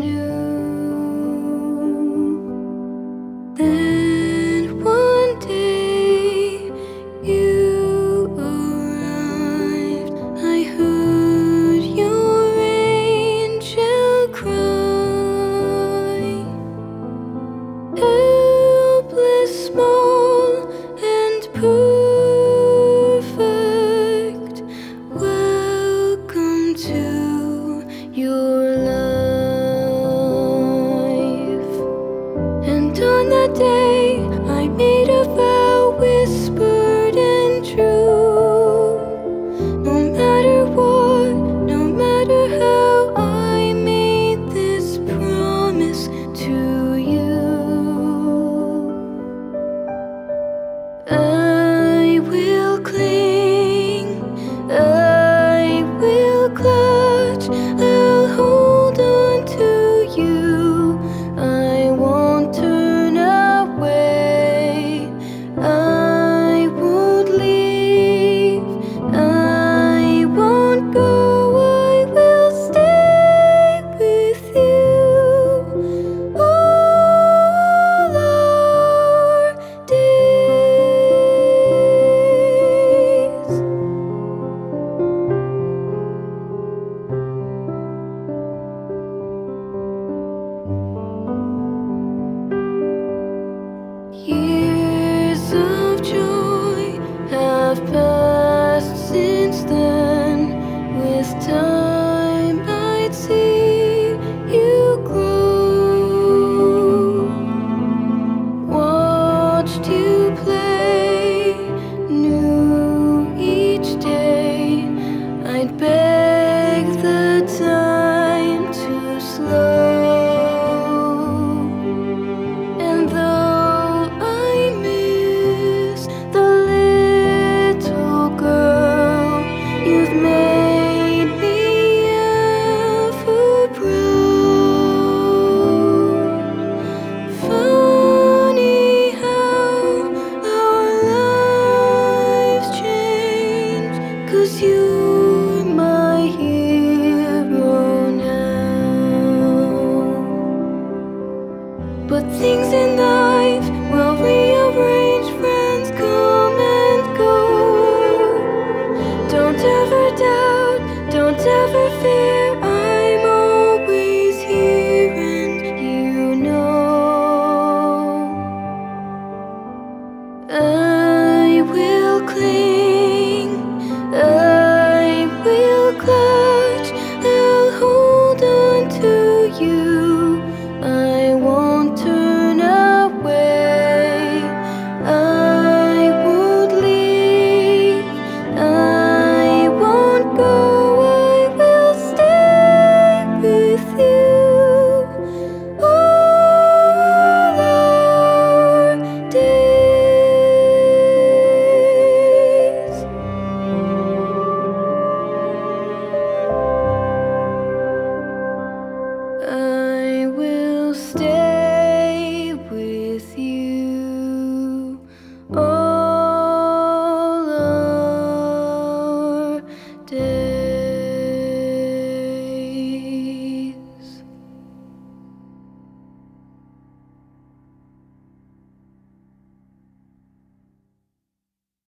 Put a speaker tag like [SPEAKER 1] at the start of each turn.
[SPEAKER 1] new. I've passed since then.